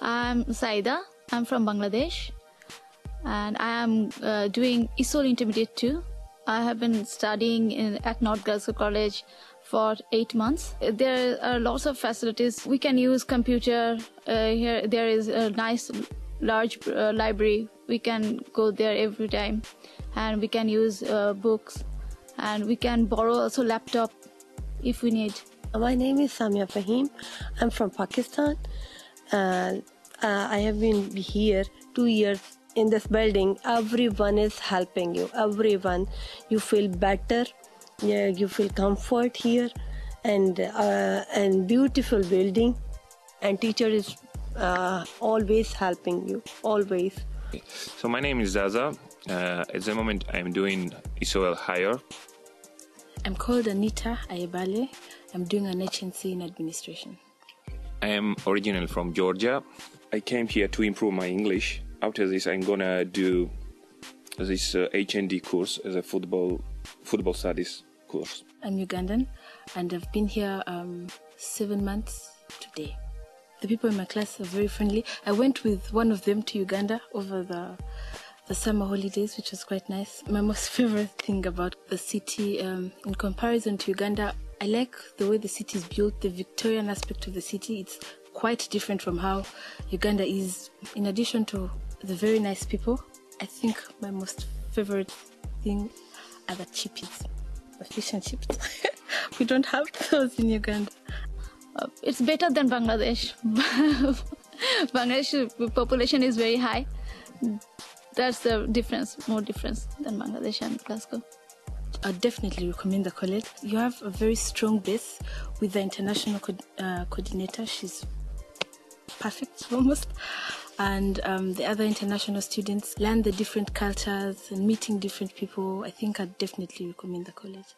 I'm Saida. I'm from Bangladesh and I am uh, doing ESOL Intermediate 2. I have been studying in, at North Glasgow College for eight months. There are lots of facilities. We can use computer. Uh, here there is a nice large uh, library. We can go there every time and we can use uh, books and we can borrow also laptop if we need. My name is Samia Fahim. I'm from Pakistan. And uh, I have been here two years in this building. Everyone is helping you. Everyone. You feel better. Yeah, you feel comfort here, and uh, and beautiful building, and teacher is uh, always helping you. Always. So my name is Zaza. Uh, at the moment, I'm doing ESOL higher. I'm called Anita Ayebale. I'm doing an HNC in administration. I am originally from Georgia. I came here to improve my English. After this, I'm gonna do this uh, HND course as a football football studies course. I'm Ugandan and I've been here um, seven months today. The people in my class are very friendly. I went with one of them to Uganda over the the summer holidays, which was quite nice. My most favorite thing about the city, um, in comparison to Uganda, I like the way the city is built, the Victorian aspect of the city. It's quite different from how Uganda is. In addition to the very nice people, I think my most favorite thing are the chippies, the fish and chips. we don't have those in Uganda. Uh, it's better than Bangladesh. Bangladesh population is very high. That's the difference, more difference than Bangladesh and Glasgow. I definitely recommend the college. You have a very strong base with the international co- uh, coordinator. She's perfect almost. And um, the other international students learn the different cultures and meeting different people. I think I definitely recommend the college.